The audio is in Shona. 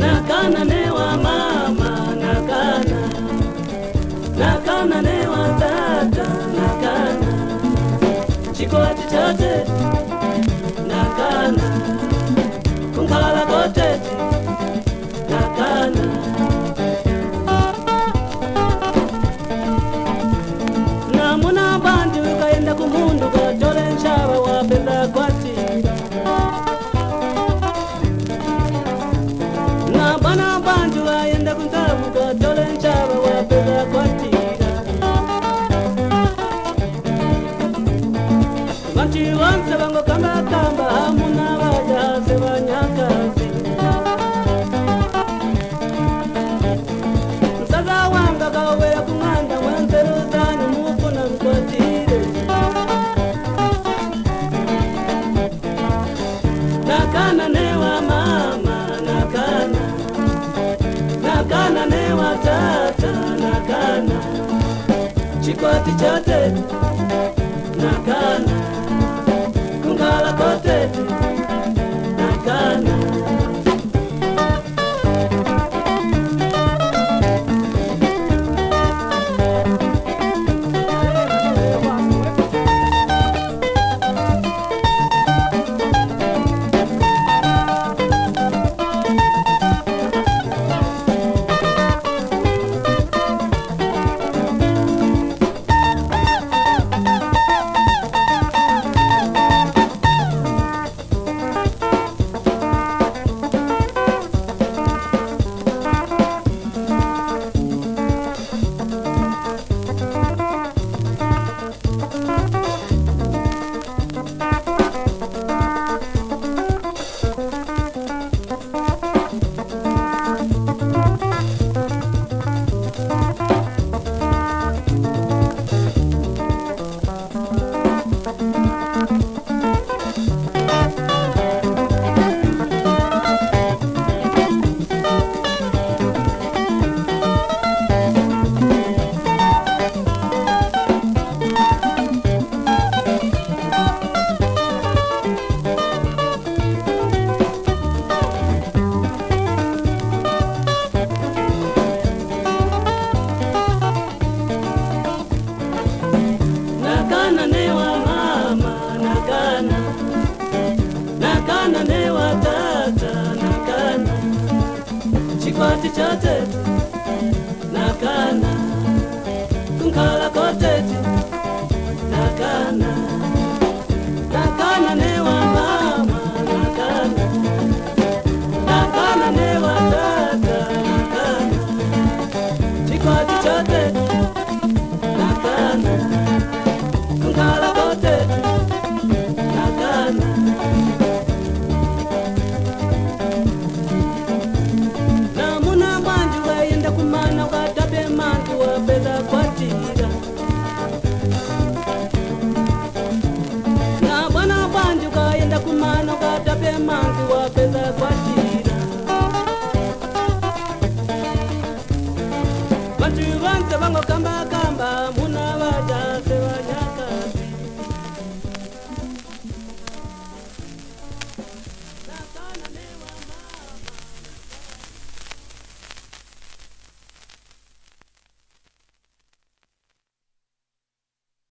nakana ne wa mama nakana nakana ne wa tata nakana chikwa chochote vachivanze vangokambakamba hamuna vajase vanyakazi musaza wanga kauveya kun'anda mwanzerudzani mupfuna mukotire nakana newa mama nakana nakana newa tata nakana chikwati chote nakana nakana newa mama nakana nakana newa tata nakana chikwati chatete nakana kunkala koteti nakana, nakana. monkey